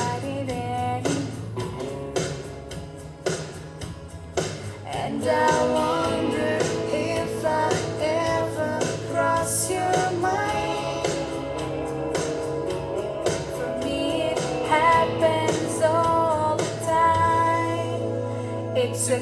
nobody there. And I wonder if I ever cross your mind. For me, it happens all the time. It's a